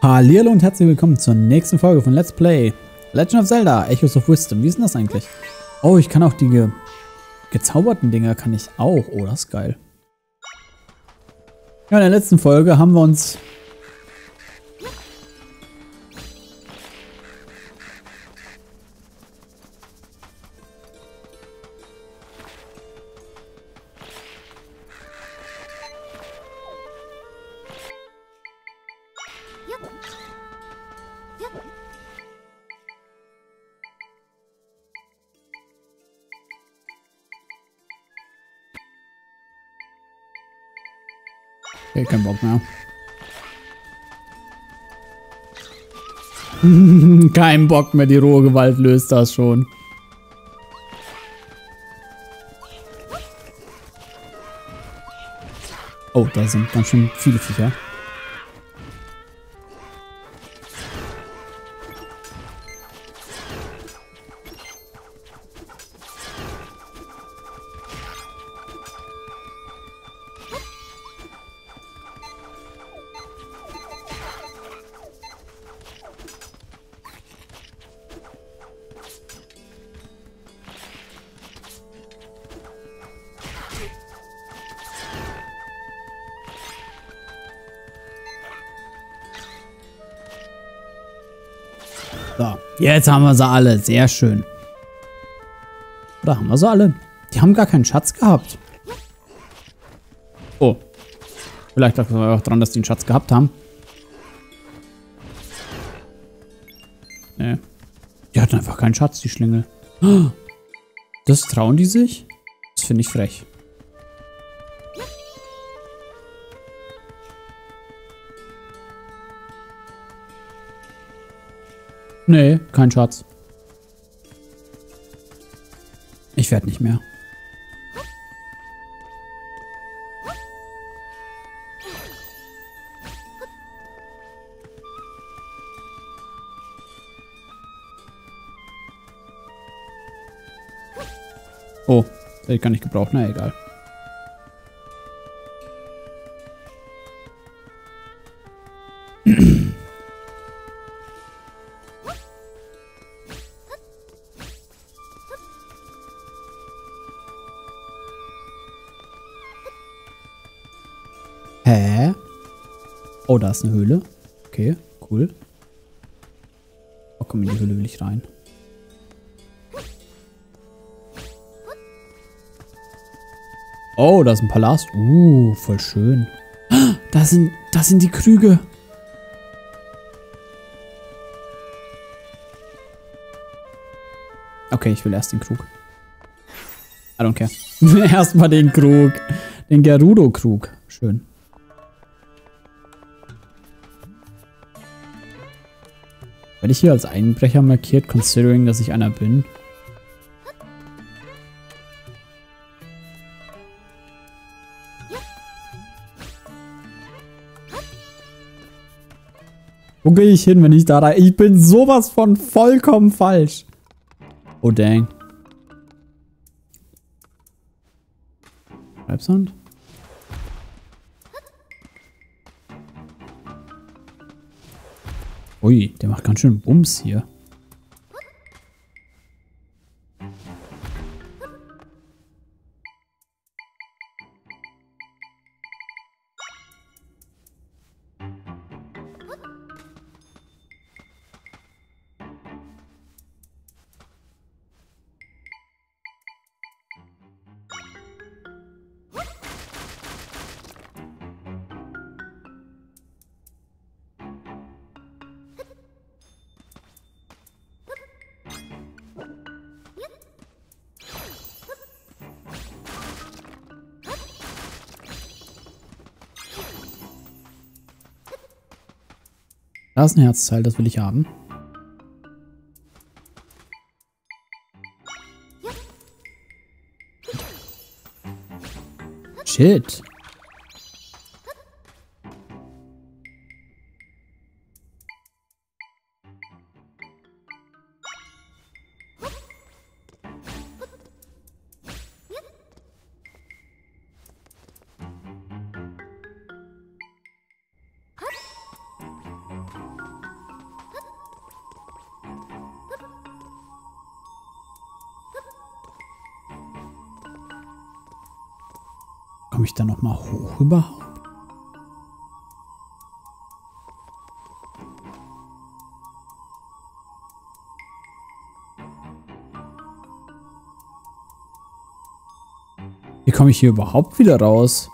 Hallo und herzlich willkommen zur nächsten Folge von Let's Play Legend of Zelda Echoes of Wisdom. Wie ist denn das eigentlich? Oh, ich kann auch die ge gezauberten Dinger kann ich auch. Oh, das ist geil. Ja, in der letzten Folge haben wir uns Okay, kein Bock mehr. kein Bock mehr, die rohe Gewalt löst das schon. Oh, da sind ganz schön viele Viecher. So, jetzt haben wir sie alle. Sehr schön. Oder haben wir sie alle? Die haben gar keinen Schatz gehabt. Oh. Vielleicht lag es auch daran, dass die einen Schatz gehabt haben. Nee. Die hatten einfach keinen Schatz, die Schlingel. Das trauen die sich? Das finde ich frech. Nee, kein Schatz. Ich werde nicht mehr. Oh, hätte ich gar nicht gebraucht. Na egal. Oh, da ist eine Höhle. Okay, cool. Oh, komm, in die Höhle will ich rein. Oh, da ist ein Palast. Uh, voll schön. Da sind, da sind die Krüge. Okay, ich will erst den Krug. I don't care. Erstmal den Krug. Den Gerudo-Krug. Schön. Werde ich hier als Einbrecher markiert, considering, dass ich einer bin? Wo gehe ich hin, wenn ich da rein... Ich bin sowas von vollkommen falsch. Oh, dang. Treibsand? Ui, der macht ganz schön Bums hier. Da ist ein Herzteil, das will ich haben. Shit. Überhaupt? Wie komme ich hier überhaupt wieder raus?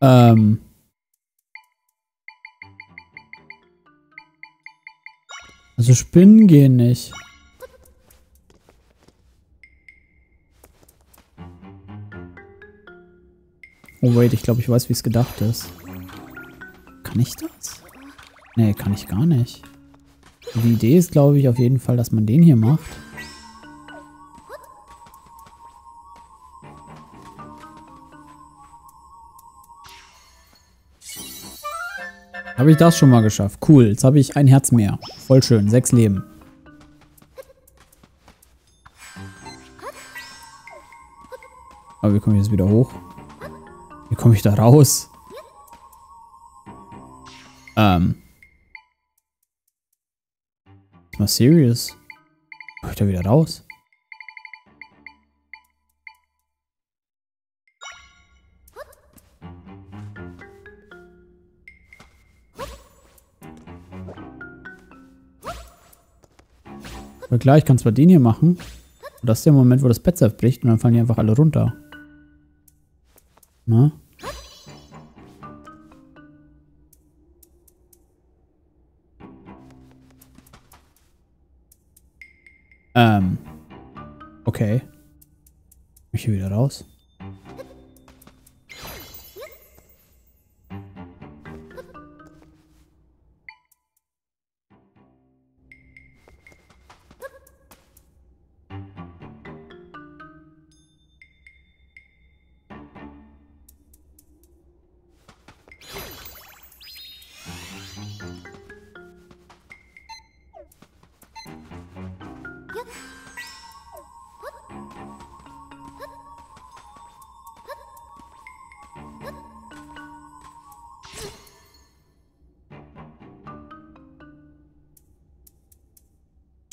Ähm. Also Spinnen gehen nicht. Oh wait, ich glaube, ich weiß, wie es gedacht ist. Kann ich das? Nee, kann ich gar nicht. Die Idee ist, glaube ich, auf jeden Fall, dass man den hier macht. Habe ich das schon mal geschafft. Cool, jetzt habe ich ein Herz mehr. Voll schön, sechs Leben. Aber wie komme ich jetzt wieder hoch? Wie komme ich da raus? Ähm. Ist mal serious. Komme ich da wieder raus? Aber klar, ich kann zwar den hier machen. Und das ist der Moment, wo das Bett zerbricht und dann fallen die einfach alle runter. Na? Ähm. Okay. Ich hier wieder raus?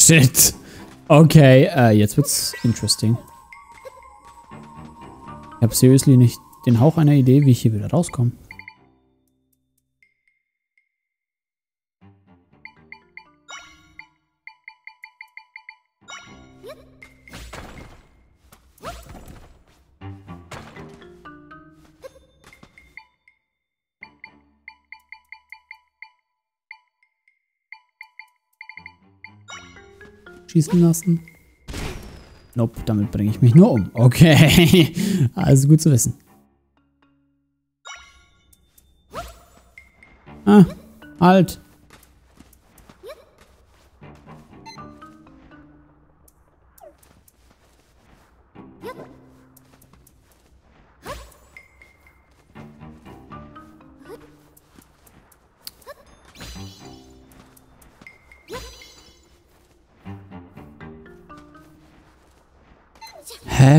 Shit. Okay, äh, jetzt wird's interesting. Ich habe seriously nicht den Hauch einer Idee, wie ich hier wieder rauskomme. Schießen lassen? Nope, damit bringe ich mich nur um. Okay, also gut zu wissen. Ah, halt.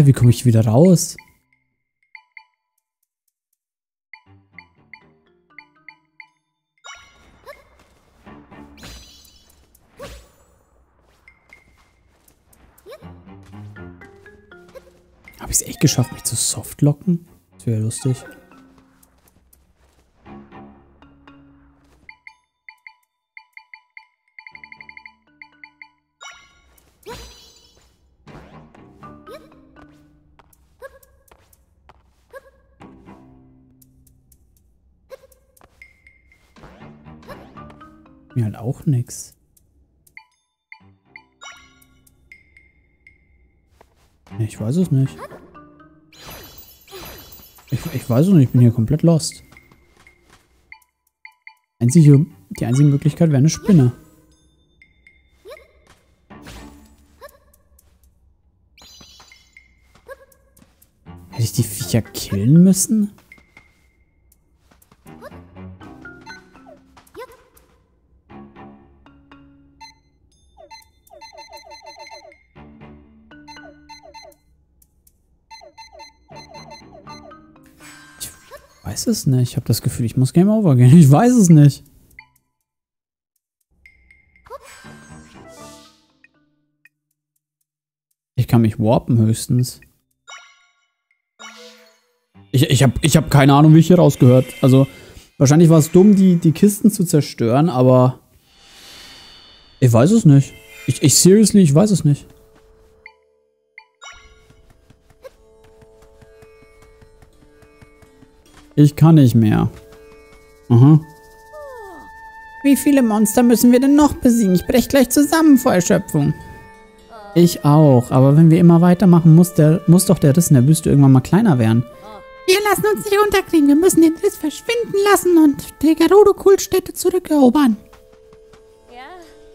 Wie komme ich wieder raus? Habe ich es echt geschafft, mich zu softlocken? Das wäre lustig. Auch nix. Ich weiß es nicht. Ich, ich weiß es nicht, ich bin hier komplett lost. Einzige, die einzige Möglichkeit wäre eine Spinne. Hätte ich die Viecher killen müssen? Weiß es nicht. Ich habe das Gefühl, ich muss Game Over gehen. Ich weiß es nicht. kann mich warpen höchstens. Ich, ich habe ich hab keine Ahnung, wie ich hier rausgehört. Also, wahrscheinlich war es dumm, die, die Kisten zu zerstören, aber ich weiß es nicht. Ich, ich seriously, ich weiß es nicht. Ich kann nicht mehr. Aha. Wie viele Monster müssen wir denn noch besiegen? Ich brech gleich zusammen vor Erschöpfung. Ich auch, aber wenn wir immer weitermachen, muss, der, muss doch der Riss in der Wüste irgendwann mal kleiner werden. Wir lassen uns nicht unterkriegen. Wir müssen den Riss verschwinden lassen und die Gerudo-Kultstätte zurückerobern.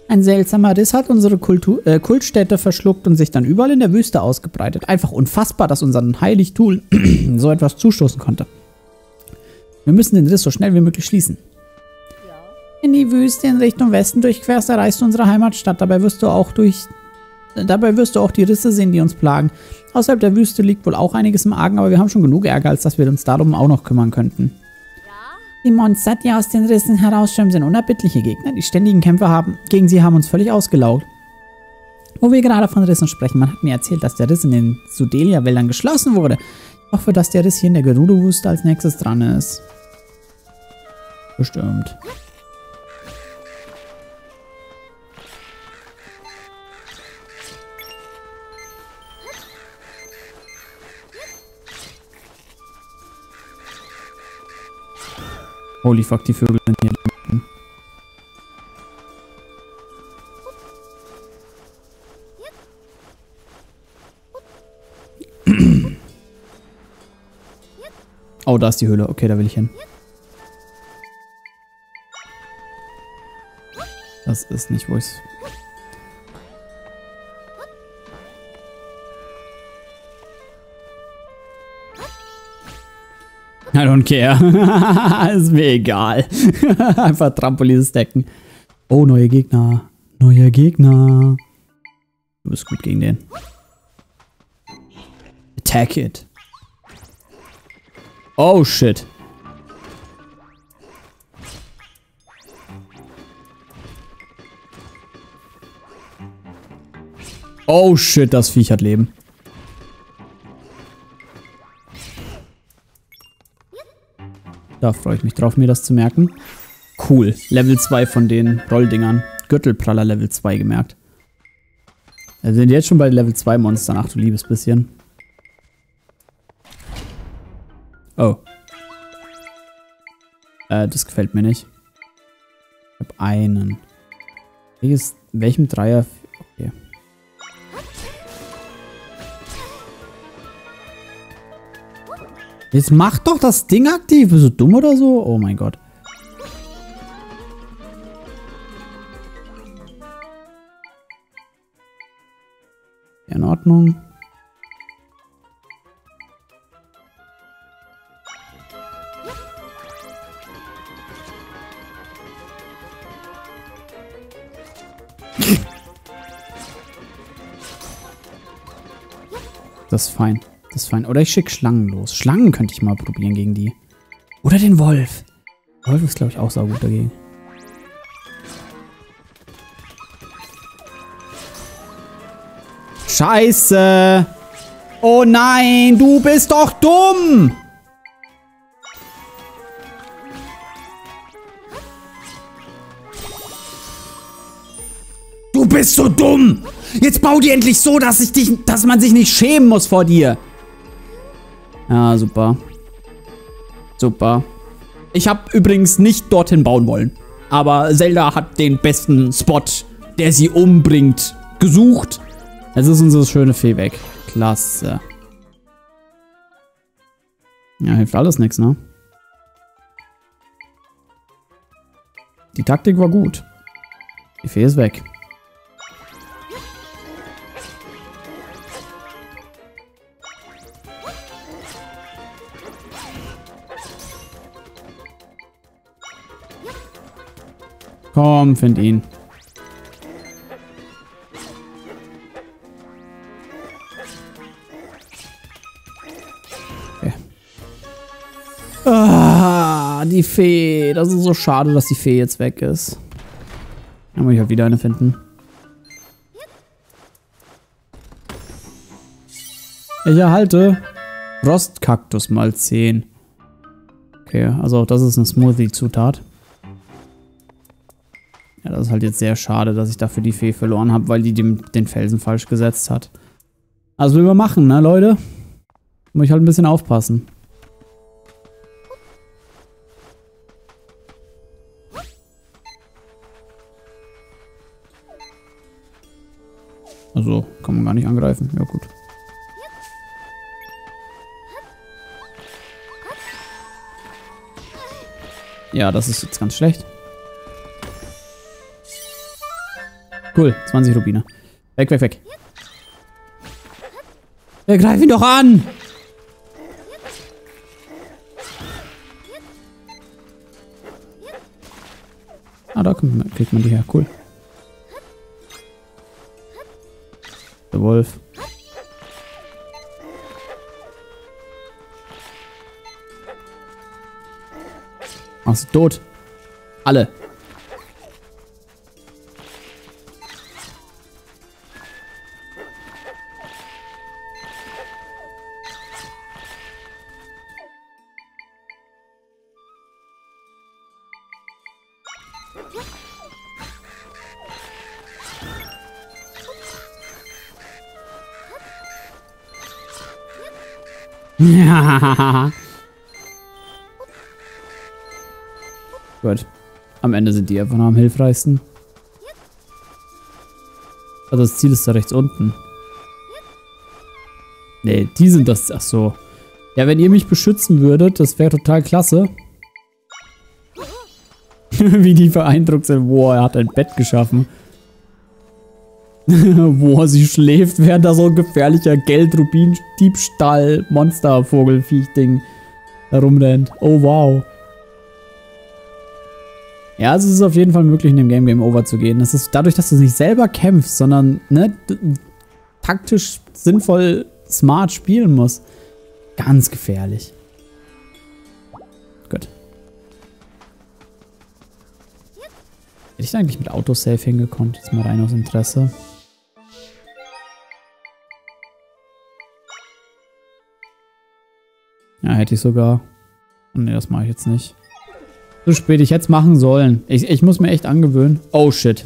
Ein seltsamer Riss hat unsere Kultur, äh, Kultstätte verschluckt und sich dann überall in der Wüste ausgebreitet. Einfach unfassbar, dass unseren Heiligtum so etwas zustoßen konnte. Wir müssen den Riss so schnell wie möglich schließen. In die Wüste in Richtung Westen durchquerst, erreichst du unsere Heimatstadt. Dabei wirst du auch durch Dabei wirst du auch die Risse sehen, die uns plagen. Außerhalb der Wüste liegt wohl auch einiges im Argen, aber wir haben schon genug Ärger, als dass wir uns darum auch noch kümmern könnten. Die Monster, die aus den Rissen herausschwimmen, sind unerbittliche Gegner. Die ständigen Kämpfe haben, gegen sie haben uns völlig ausgelaugt. Wo wir gerade von Rissen sprechen, man hat mir erzählt, dass der Riss in den Sudelia-Wäldern geschlossen wurde. Ich hoffe, dass der Riss hier in der Gerudo-Wüste als nächstes dran ist. Bestimmt. Holy fuck, die Vögel sind hier unten. Oh, da ist die Höhle. Okay, da will ich hin. Das ist nicht, wo ich's... I don't care. ist mir egal. Einfach Trampolins decken. Oh, neue Gegner. Neue Gegner. Du bist gut gegen den. Attack it. Oh, shit. Oh, shit, das Viech hat Leben. Da freue ich mich drauf, mir das zu merken. Cool. Level 2 von den Rolldingern. Gürtelpraller Level 2 gemerkt. Wir sind jetzt schon bei Level 2 Monstern. Ach du liebes bisschen. Oh. Äh, das gefällt mir nicht. Ich habe einen. Welches, welchem Dreier... Jetzt mach doch das Ding aktiv. Bist du dumm oder so? Oh mein Gott. In Ordnung. Das ist fein. Das ist fein. Oder ich schicke Schlangen los. Schlangen könnte ich mal probieren gegen die. Oder den Wolf. Wolf ist, glaube ich, auch saugut dagegen. Scheiße. Oh nein, du bist doch dumm. Du bist so dumm. Jetzt bau die endlich so, dass ich dich, dass man sich nicht schämen muss vor dir. Ja, super. Super. Ich habe übrigens nicht dorthin bauen wollen. Aber Zelda hat den besten Spot, der sie umbringt, gesucht. Jetzt ist unsere schöne Fee weg. Klasse. Ja, hilft alles nichts, ne? Die Taktik war gut. Die Fee ist weg. Komm, find ihn. Okay. Ah, die Fee. Das ist so schade, dass die Fee jetzt weg ist. Dann muss ich halt wieder eine finden. Ich erhalte Rostkaktus mal 10. Okay, also das ist eine Smoothie-Zutat. Das ist halt jetzt sehr schade, dass ich dafür die Fee verloren habe, weil die dem, den Felsen falsch gesetzt hat. Also will man machen, ne, Leute? Muss ich halt ein bisschen aufpassen. Also, kann man gar nicht angreifen. Ja, gut. Ja, das ist jetzt ganz schlecht. Cool, 20 Rubine. Weg, weg, weg. Wir greifen ihn doch an! Ah, da kriegt man die her. Cool. Der Wolf. Machst du tot. Alle. Gut. Am Ende sind die einfach noch am hilfreichsten. Also das Ziel ist da rechts unten. Nee, die sind das. Ach so. Ja, wenn ihr mich beschützen würdet, das wäre total klasse. Wie die beeindruckt sind. Boah, er hat ein Bett geschaffen. Boah, sie schläft, während da so ein gefährlicher Geld-Rubin-Diebstahl-Monster-Vogelfiech-Ding herumrennt. Oh, wow. Ja, also es ist auf jeden Fall möglich, in dem Game Game Over zu gehen. Das ist dadurch, dass du nicht selber kämpfst, sondern ne, taktisch sinnvoll smart spielen musst. Ganz gefährlich. Hätte ich da eigentlich mit Autosave hingekommen? Jetzt mal rein aus Interesse. Ja, hätte ich sogar. Ne, das mache ich jetzt nicht. Zu spät, ich hätte es machen sollen. Ich, ich muss mir echt angewöhnen. Oh, shit.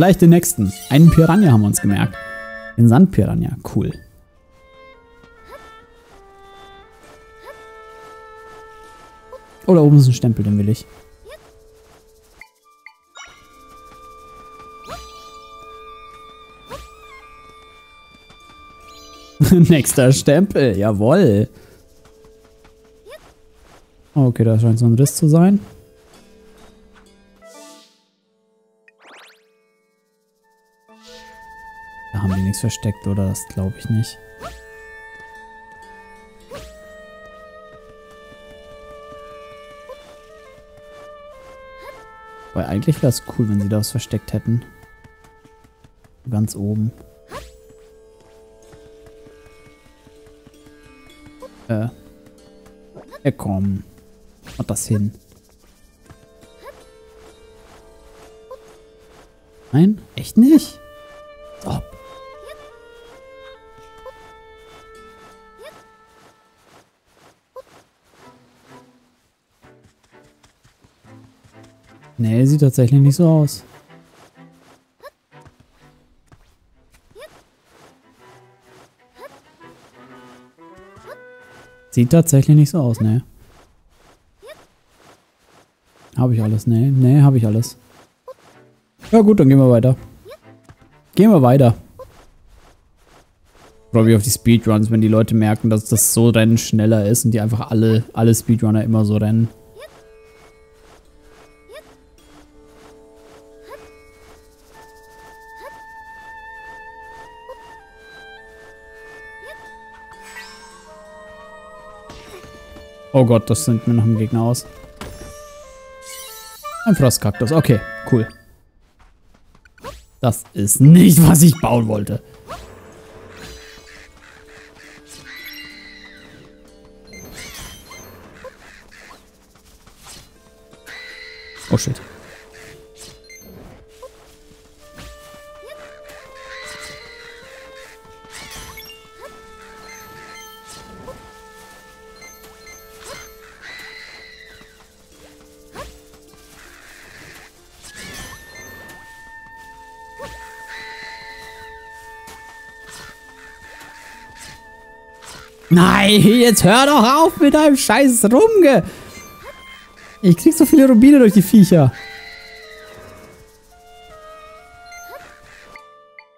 Gleich den nächsten. Einen Piranha haben wir uns gemerkt. Den Sandpiranha. Cool. Oh, da oben ist ein Stempel, den will ich. Nächster Stempel, jawoll. Okay, da scheint so ein Riss zu sein. Nichts versteckt, oder? Das glaube ich nicht. Weil eigentlich wäre es cool, wenn sie das versteckt hätten. Ganz oben. Äh. Ja, komm. Mach das hin. Nein? Echt nicht? Nee, sieht tatsächlich nicht so aus. Sieht tatsächlich nicht so aus, ne? Habe ich alles? Ne, ne, habe ich alles. Ja gut, dann gehen wir weiter. Gehen wir weiter. Probier auf die Speedruns, wenn die Leute merken, dass das so Rennen schneller ist und die einfach alle, alle Speedrunner immer so rennen. Oh Gott, das sind mir noch ein Gegner aus. Ein Frostkaktus. Okay, cool. Das ist nicht, was ich bauen wollte. Oh shit. Nein, jetzt hör doch auf mit deinem scheiß Rumge. Ich krieg so viele Rubine durch die Viecher.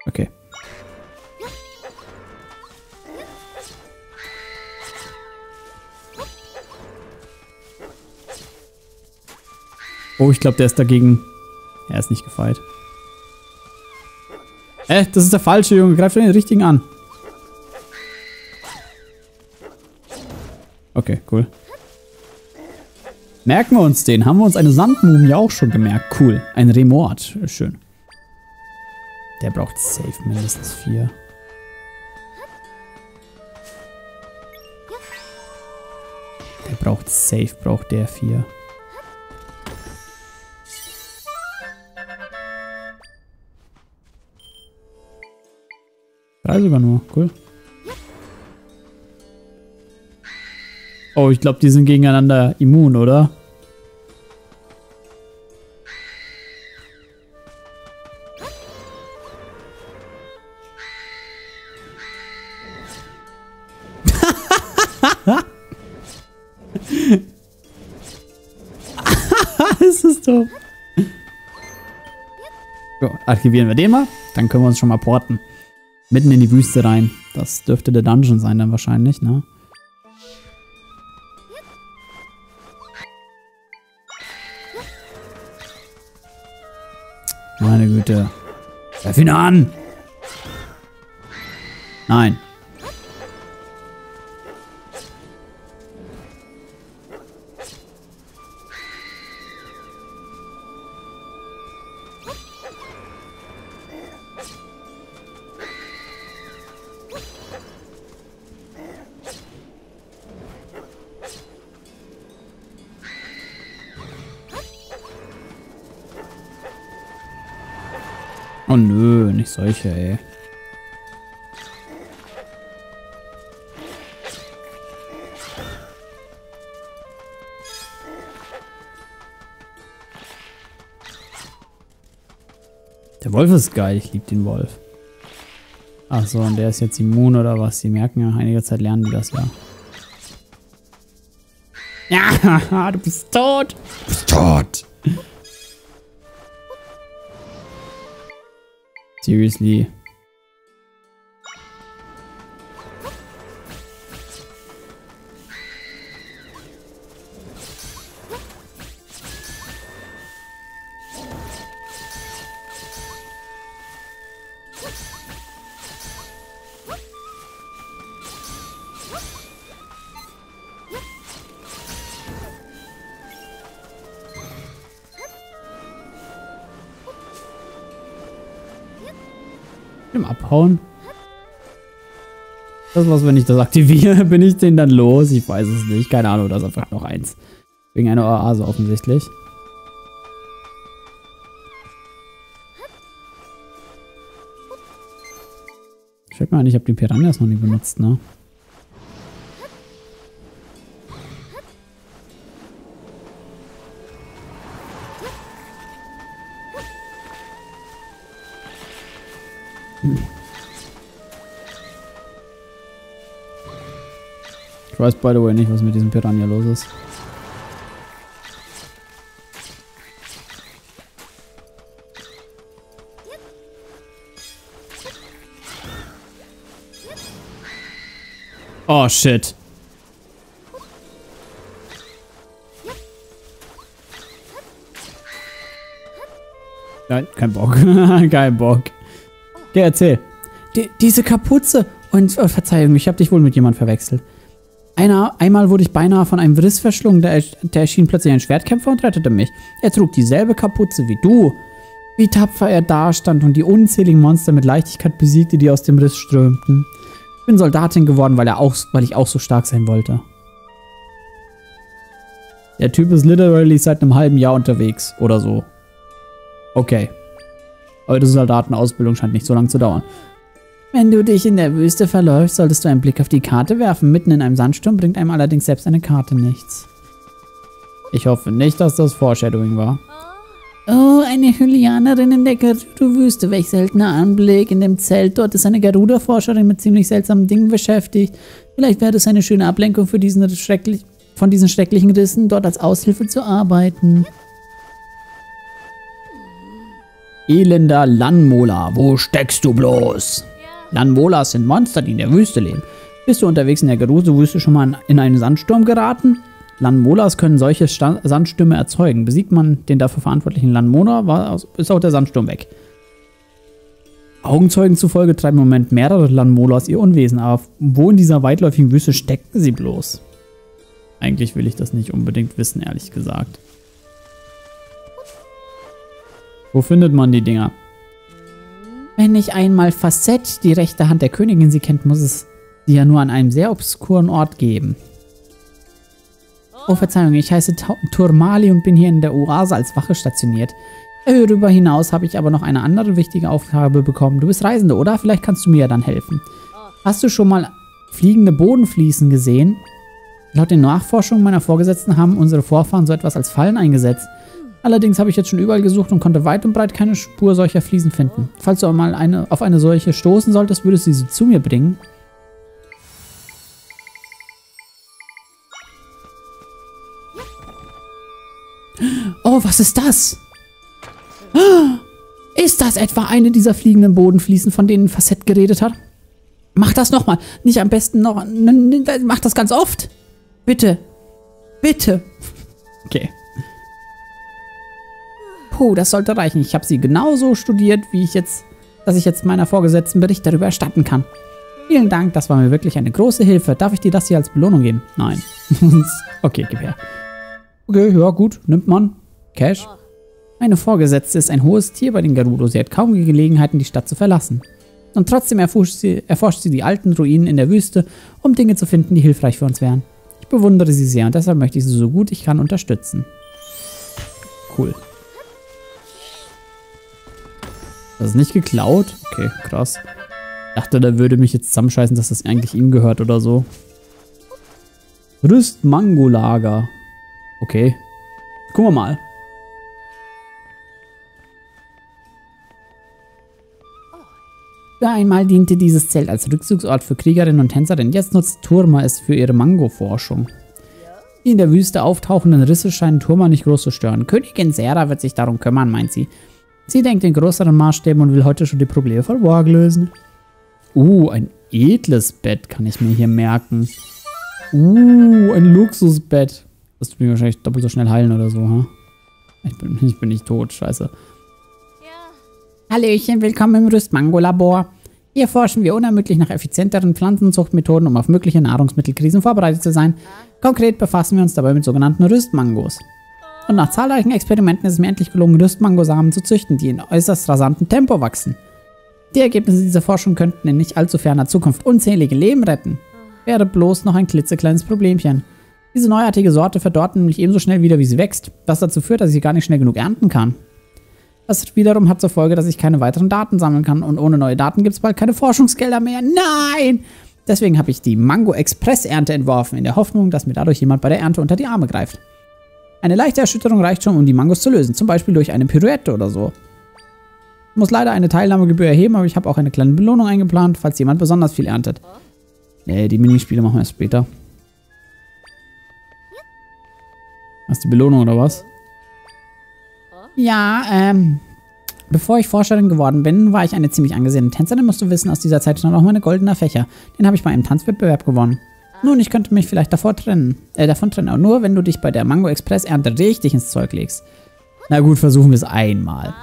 Okay. Oh, ich glaube, der ist dagegen. Er ist nicht gefeit. Äh, das ist der falsche Junge. Greif den richtigen an. Okay, cool. Merken wir uns den. Haben wir uns eine Sandmumie auch schon gemerkt. Cool. Ein Remort. Schön. Der braucht safe mindestens vier. Der braucht safe, braucht der vier. Drei sogar nur. Cool. Oh, ich glaube, die sind gegeneinander immun, oder? das ist doof. So, archivieren wir den mal. Dann können wir uns schon mal porten. Mitten in die Wüste rein. Das dürfte der Dungeon sein dann wahrscheinlich, ne? Güte. Greif ihn an! Nein. Solche, ey. Der Wolf ist geil, ich liebe den Wolf. Ach so, und der ist jetzt immun oder was? Die merken ja, einige Zeit lernen die das ja. Ja, du bist tot. Du bist tot. Seriously. Abhauen? Das was, wenn ich das aktiviere, bin ich den dann los? Ich weiß es nicht. Keine Ahnung, das ist einfach noch eins. Wegen einer Oase offensichtlich. Schaut mal an, ich habe die Piranhas noch nie benutzt, ne? Weiß by the way nicht, was mit diesem Piranha los ist. Oh shit. Nein, kein Bock. kein Bock. Ja, erzähl. Die, diese Kapuze. Und oh, Verzeihung, ich habe dich wohl mit jemand verwechselt. Einer, einmal wurde ich beinahe von einem Riss verschlungen, der, der erschien plötzlich ein Schwertkämpfer und rettete mich. Er trug dieselbe Kapuze wie du. Wie tapfer er dastand und die unzähligen Monster mit Leichtigkeit besiegte, die aus dem Riss strömten. Ich bin Soldatin geworden, weil, er auch, weil ich auch so stark sein wollte. Der Typ ist literally seit einem halben Jahr unterwegs oder so. Okay. Eure Soldatenausbildung scheint nicht so lange zu dauern. Wenn du dich in der Wüste verläufst, solltest du einen Blick auf die Karte werfen. Mitten in einem Sandsturm bringt einem allerdings selbst eine Karte nichts. Ich hoffe nicht, dass das Foreshadowing war. Oh, eine Hylianerin in der Gerudo-Wüste. Welch seltener Anblick. In dem Zelt dort ist eine Garuda-Forscherin mit ziemlich seltsamen Dingen beschäftigt. Vielleicht wäre es eine schöne Ablenkung für diesen schrecklich, von diesen schrecklichen Rissen, dort als Aushilfe zu arbeiten. Elender Lanmola, wo steckst du bloß? Lanmolas sind Monster, die in der Wüste leben. Bist du unterwegs in der Gerudo-Wüste schon mal in einen Sandsturm geraten? Landmolas können solche Sta Sandstürme erzeugen. Besiegt man den dafür verantwortlichen Landmola, ist auch der Sandsturm weg. Augenzeugen zufolge treiben im Moment mehrere Landmolas ihr Unwesen auf. Wo in dieser weitläufigen Wüste stecken sie bloß? Eigentlich will ich das nicht unbedingt wissen, ehrlich gesagt. Wo findet man die Dinger? Wenn nicht einmal Facette, die rechte Hand der Königin, sie kennt, muss es sie ja nur an einem sehr obskuren Ort geben. Oh, Verzeihung, ich heiße Turmali und bin hier in der Oase als Wache stationiert. Darüber hinaus habe ich aber noch eine andere wichtige Aufgabe bekommen. Du bist Reisende, oder? Vielleicht kannst du mir ja dann helfen. Hast du schon mal fliegende Bodenfliesen gesehen? Laut den Nachforschungen meiner Vorgesetzten haben unsere Vorfahren so etwas als Fallen eingesetzt. Allerdings habe ich jetzt schon überall gesucht und konnte weit und breit keine Spur solcher Fliesen finden. Falls du mal eine, auf eine solche stoßen solltest, würdest du sie zu mir bringen. Oh, was ist das? Ist das etwa eine dieser fliegenden Bodenfliesen, von denen Facette geredet hat? Mach das nochmal. Nicht am besten noch. Mach das ganz oft. Bitte. Bitte. Okay. Puh, das sollte reichen. Ich habe sie genauso studiert, wie ich jetzt, dass ich jetzt meiner Vorgesetzten Bericht darüber erstatten kann. Vielen Dank, das war mir wirklich eine große Hilfe. Darf ich dir das hier als Belohnung geben? Nein. okay, gib her. Okay, ja gut, nimmt man. Cash. Meine Vorgesetzte ist ein hohes Tier bei den Gerudo. Sie hat kaum Gelegenheiten, die Stadt zu verlassen. Und trotzdem sie, erforscht sie die alten Ruinen in der Wüste, um Dinge zu finden, die hilfreich für uns wären. Ich bewundere sie sehr und deshalb möchte ich sie so gut ich kann unterstützen. Cool. Das ist nicht geklaut? Okay, krass. Ich dachte, der würde mich jetzt zusammenscheißen, dass das eigentlich ihm gehört oder so. Rüst-Mango-Lager. Okay. Gucken wir mal. Für einmal diente dieses Zelt als Rückzugsort für Kriegerinnen und Tänzerinnen. Jetzt nutzt Turma es für ihre Mango-Forschung. Die in der Wüste auftauchenden Risse scheinen Turma nicht groß zu stören. Königin Sera wird sich darum kümmern, meint sie. Sie denkt in größeren Maßstäben und will heute schon die Probleme von Borg lösen. Uh, ein edles Bett kann ich mir hier merken. Uh, ein Luxusbett. Das tut mich wahrscheinlich doppelt so schnell heilen oder so, ha? Ich bin, ich bin nicht tot, scheiße. Ja. Hallöchen, willkommen im Rüstmango-Labor. Hier forschen wir unermüdlich nach effizienteren Pflanzenzuchtmethoden, um auf mögliche Nahrungsmittelkrisen vorbereitet zu sein. Konkret befassen wir uns dabei mit sogenannten Rüstmangos. Und nach zahlreichen Experimenten ist es mir endlich gelungen, Rüstmangosamen zu züchten, die in äußerst rasantem Tempo wachsen. Die Ergebnisse dieser Forschung könnten in nicht allzu ferner Zukunft unzählige Leben retten. Wäre bloß noch ein klitzekleines Problemchen. Diese neuartige Sorte verdorrt nämlich ebenso schnell wieder, wie sie wächst, was dazu führt, dass ich sie gar nicht schnell genug ernten kann. Das wiederum hat zur Folge, dass ich keine weiteren Daten sammeln kann und ohne neue Daten gibt es bald keine Forschungsgelder mehr. Nein! Deswegen habe ich die Mango Express Ernte entworfen, in der Hoffnung, dass mir dadurch jemand bei der Ernte unter die Arme greift. Eine leichte Erschütterung reicht schon, um die Mangos zu lösen, zum Beispiel durch eine Pirouette oder so. Ich muss leider eine Teilnahmegebühr erheben, aber ich habe auch eine kleine Belohnung eingeplant, falls jemand besonders viel erntet. Nee, die Minispiele machen wir erst später. Was die Belohnung oder was? Ja, ähm, bevor ich Vorstellerin geworden bin, war ich eine ziemlich angesehene Tänzerin, musst du wissen, aus dieser Zeit stand auch meine goldene Fächer. Den habe ich bei einem Tanzwettbewerb gewonnen. Nun, ich könnte mich vielleicht davor trennen, äh, davon trennen, aber nur, wenn du dich bei der Mango Express Ernte richtig ins Zeug legst. Na gut, versuchen wir es einmal.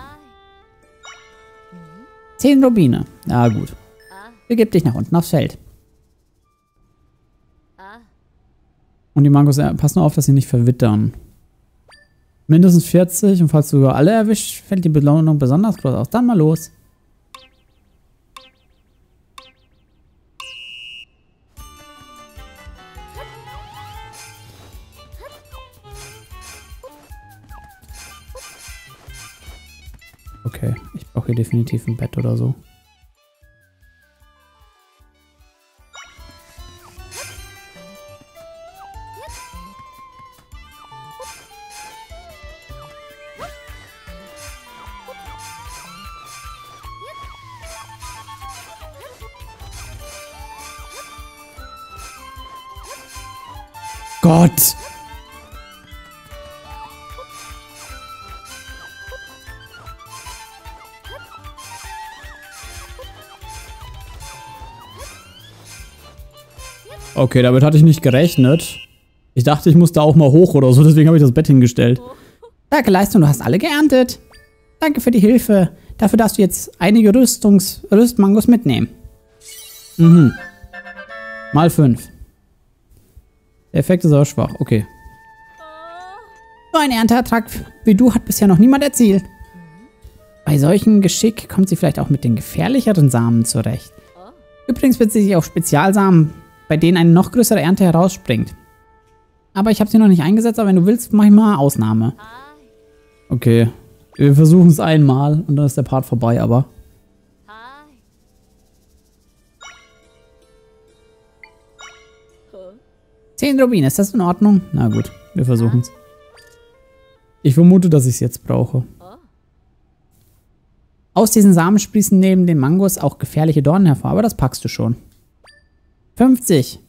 Zehn Rubine. Na gut. Begib dich nach unten aufs Feld. Und die Mangos, äh, pass nur auf, dass sie nicht verwittern. Mindestens 40 und falls du sogar alle erwischt, fällt die Belohnung besonders groß aus. Dann mal los. Okay, ich brauche hier definitiv ein Bett oder so. Gott! Okay, damit hatte ich nicht gerechnet. Ich dachte, ich muss da auch mal hoch oder so, deswegen habe ich das Bett hingestellt. Danke, Leistung, du hast alle geerntet. Danke für die Hilfe. Dafür darfst du jetzt einige Rüstungs Rüstmangos mitnehmen. Mhm. Mal fünf. Der Effekt ist aber schwach. Okay. So ein Ernteertrag wie du hat bisher noch niemand erzielt. Bei solchem Geschick kommt sie vielleicht auch mit den gefährlicheren Samen zurecht. Übrigens bezieht sich auf Spezialsamen bei denen eine noch größere Ernte herausspringt. Aber ich habe sie noch nicht eingesetzt, aber wenn du willst, mach ich mal Ausnahme. Okay. Wir versuchen es einmal und dann ist der Part vorbei, aber. Zehn Rubine, ist das in Ordnung? Na gut, wir versuchen es. Ich vermute, dass ich es jetzt brauche. Aus diesen Samen sprießen neben den Mangos auch gefährliche Dornen hervor, aber das packst du schon. 50.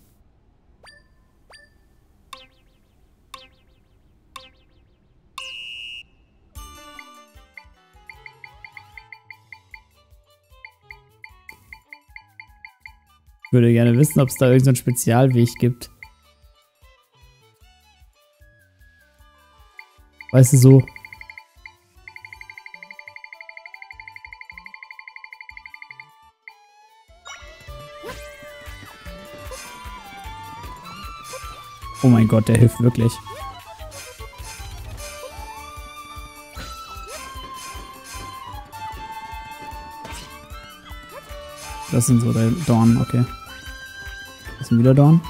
Ich würde gerne wissen, ob es da irgendeinen so Spezialweg gibt. Weißt du, so Oh mein Gott, der hilft wirklich. Das sind so der Dorn, okay. Das sind wieder Dorn.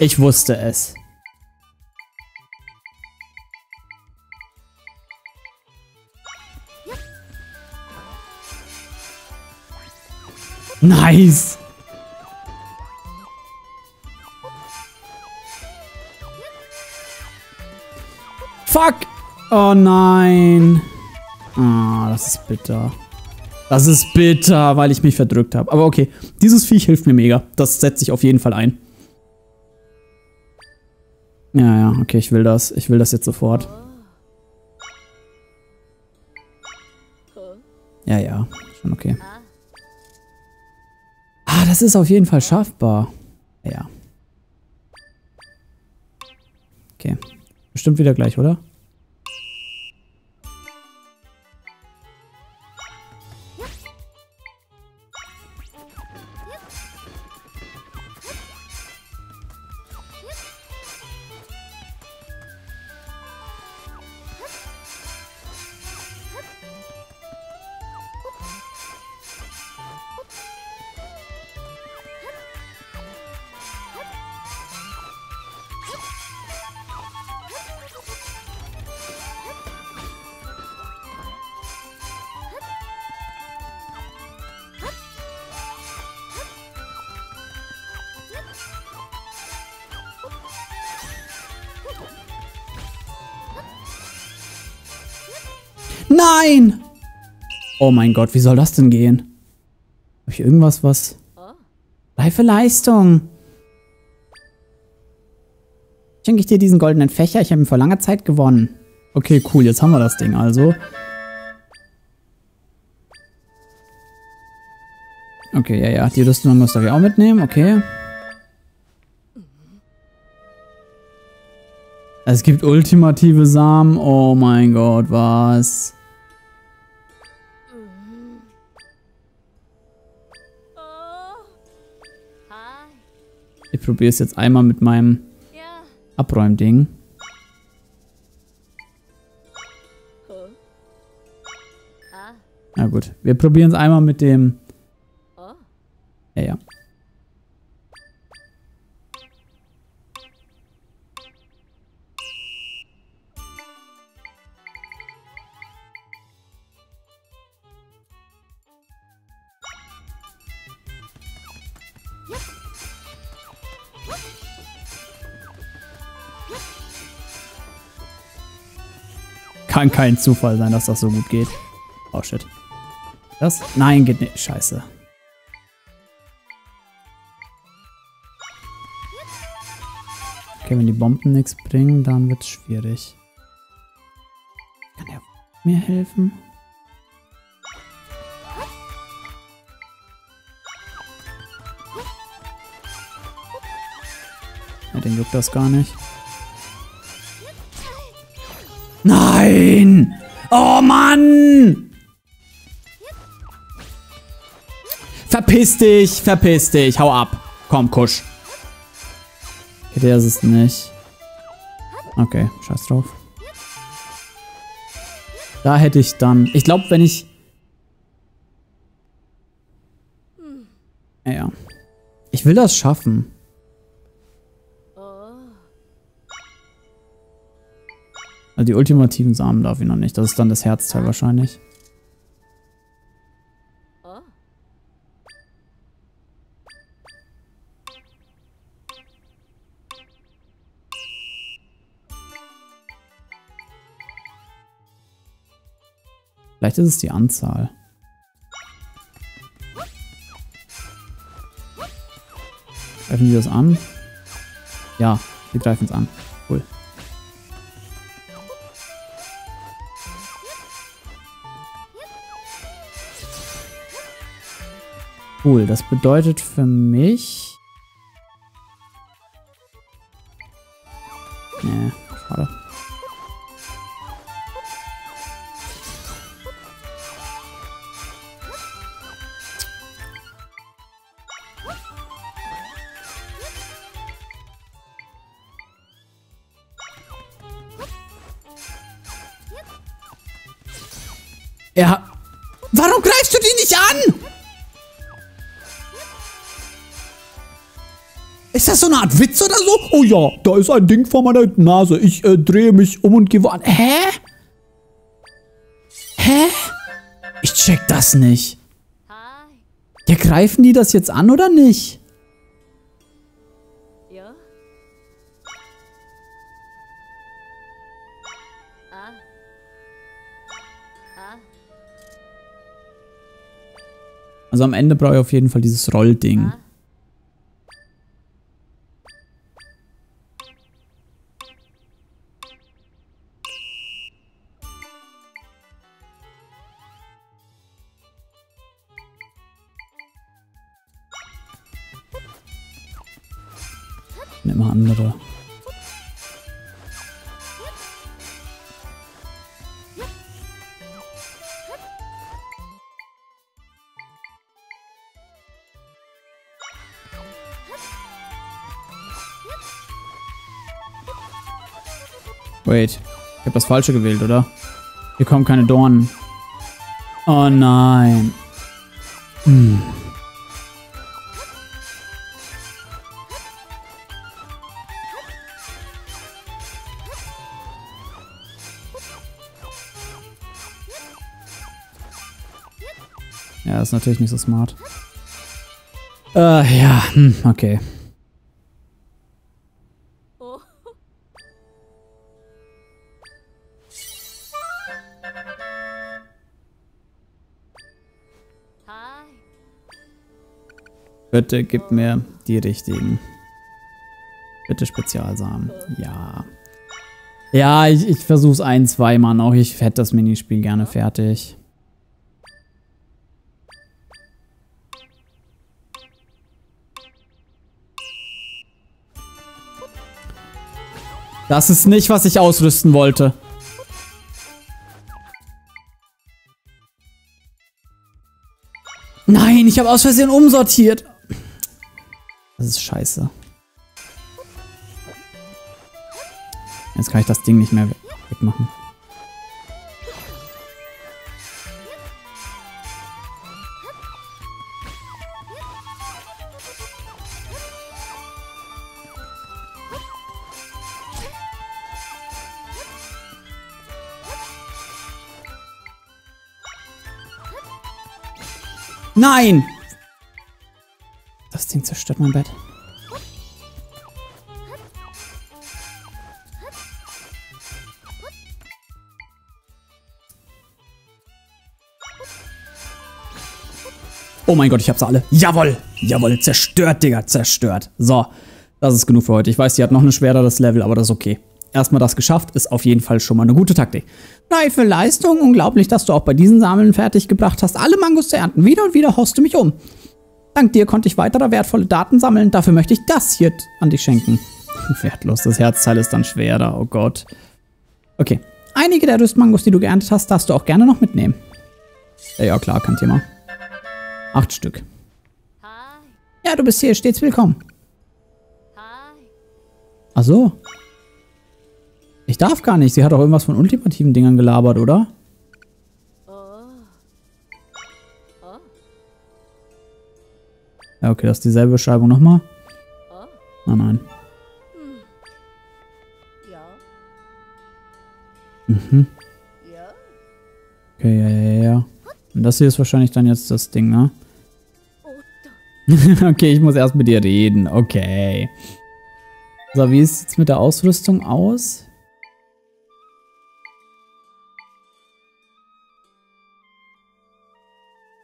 Ich wusste es. Nice. Fuck. Oh nein. Ah, das ist bitter. Das ist bitter, weil ich mich verdrückt habe. Aber okay, dieses Viech hilft mir mega. Das setze ich auf jeden Fall ein. Ja, ja, okay, ich will das. Ich will das jetzt sofort. Ja, ja, schon okay das ist auf jeden Fall schaffbar. Ja. Okay. Bestimmt wieder gleich, oder? Nein! Oh mein Gott, wie soll das denn gehen? Habe ich irgendwas, was... Reife Leistung. Schenke ich dir diesen goldenen Fächer? Ich habe ihn vor langer Zeit gewonnen. Okay, cool, jetzt haben wir das Ding also. Okay, ja, ja, die Rüstung muss ich auch mitnehmen, okay. Es gibt ultimative Samen. Oh mein Gott, was? Ich probiere es jetzt einmal mit meinem Abräumding. Na gut, wir probieren es einmal mit dem... Ja, ja. Kann kein Zufall sein, dass das so gut geht. Oh shit. Das? Nein, geht nicht. Scheiße. Okay, wenn die Bomben nichts bringen, dann wird es schwierig. Kann er mir helfen? Ja, den juckt das gar nicht. Nein! Oh Mann! Verpiss dich, verpiss dich, hau ab. Komm, Kusch. Der ist es nicht. Okay, scheiß drauf. Da hätte ich dann... Ich glaube, wenn ich... Ja. Ich will das schaffen. Also die ultimativen Samen darf ich noch nicht. Das ist dann das Herzteil wahrscheinlich. Vielleicht ist es die Anzahl. Greifen die das an? Ja, wir greifen es an. Cool. Cool, das bedeutet für mich... eine Art Witz oder so? Oh ja, da ist ein Ding vor meiner Nase. Ich äh, drehe mich um und gehe an. Hä? Hä? Ich check das nicht. Ja, greifen die das jetzt an oder nicht? Ja. Also am Ende brauche ich auf jeden Fall dieses Rollding. Ah. Immer andere. Wait, ich habe das Falsche gewählt, oder? Hier kommen keine Dornen. Oh nein. Hm. Ist natürlich nicht so smart. Äh, ja, hm, okay. Bitte gib mir die richtigen. Bitte Spezialsamen. Ja. Ja, ich, ich versuch's ein, zwei Mal noch. Ich hätte das Minispiel gerne fertig. Das ist nicht, was ich ausrüsten wollte. Nein, ich habe aus Versehen umsortiert. Das ist scheiße. Jetzt kann ich das Ding nicht mehr wegmachen. Nein! Das Ding zerstört mein Bett. Oh mein Gott, ich hab's alle. Jawoll! Jawoll, zerstört, Digga, zerstört. So, das ist genug für heute. Ich weiß, die hat noch eine schwereres Level, aber das ist okay. Erstmal das geschafft, ist auf jeden Fall schon mal eine gute Taktik. Reife Leistung. Unglaublich, dass du auch bei diesen Sammeln fertig gebracht hast, alle Mangos zu ernten. Wieder und wieder haust du mich um. Dank dir konnte ich weitere wertvolle Daten sammeln. Dafür möchte ich das hier an dich schenken. Wertlos, das Herzteil ist dann schwerer. Oh Gott. Okay. Einige der Rüstmangos, die du geerntet hast, darfst du auch gerne noch mitnehmen. Ja, ja klar, kein Thema. Acht Stück. Ja, du bist hier stets willkommen. Ach so. Ich darf gar nicht. Sie hat auch irgendwas von ultimativen Dingern gelabert, oder? Ja, okay, das ist dieselbe Beschreibung nochmal. Ah, nein. Mhm. Okay, ja, ja, ja. Und das hier ist wahrscheinlich dann jetzt das Ding, ne? okay, ich muss erst mit dir reden. Okay. So, wie sieht es mit der Ausrüstung aus?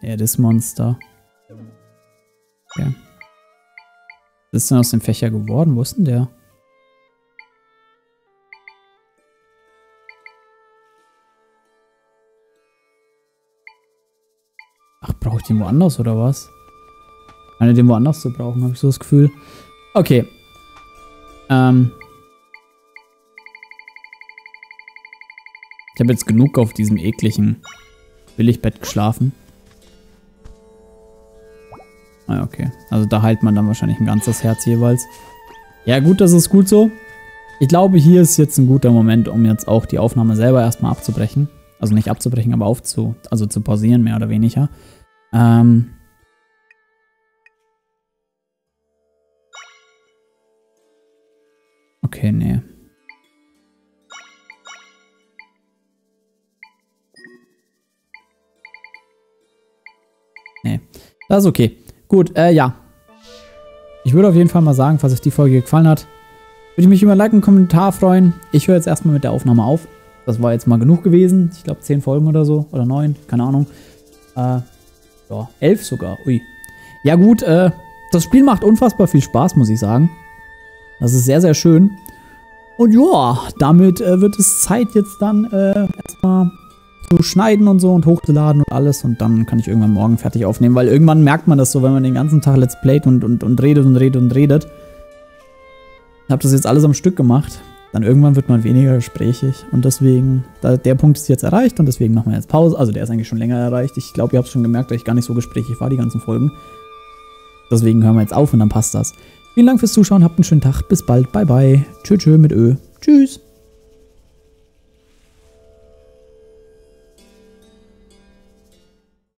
Ja, das Monster. Ja. Was ist denn aus dem Fächer geworden? Wo ist denn der? Ach, brauche ich den woanders oder was? Ich den woanders zu brauchen, habe ich so das Gefühl. Okay. Ähm. Ich habe jetzt genug auf diesem ekligen Billigbett geschlafen. Ah, okay. Also da heilt man dann wahrscheinlich ein ganzes Herz jeweils. Ja gut, das ist gut so. Ich glaube, hier ist jetzt ein guter Moment, um jetzt auch die Aufnahme selber erstmal abzubrechen. Also nicht abzubrechen, aber aufzu, also zu pausieren, mehr oder weniger. Ähm. Okay, nee. Nee. Das ist okay. Gut, äh, ja. Ich würde auf jeden Fall mal sagen, falls euch die Folge gefallen hat, würde ich mich über ein Like und Kommentar freuen. Ich höre jetzt erstmal mit der Aufnahme auf. Das war jetzt mal genug gewesen. Ich glaube, zehn Folgen oder so. Oder neun, keine Ahnung. Äh, ja, elf sogar. Ui. Ja gut, äh, das Spiel macht unfassbar viel Spaß, muss ich sagen. Das ist sehr, sehr schön. Und ja, damit äh, wird es Zeit jetzt dann äh, erstmal zu schneiden und so und hochzuladen und alles und dann kann ich irgendwann morgen fertig aufnehmen, weil irgendwann merkt man das so, wenn man den ganzen Tag Let's Playt und, und, und redet und redet und redet. Ich habe das jetzt alles am Stück gemacht, dann irgendwann wird man weniger gesprächig und deswegen, der Punkt ist jetzt erreicht und deswegen machen wir jetzt Pause. Also der ist eigentlich schon länger erreicht. Ich glaube, ihr habt schon gemerkt, dass ich gar nicht so gesprächig war, die ganzen Folgen. Deswegen hören wir jetzt auf und dann passt das. Vielen Dank fürs Zuschauen, habt einen schönen Tag, bis bald, bye bye. Tschö, tschö mit Ö. Tschüss.